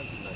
ない。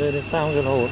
lên đến 300 hồ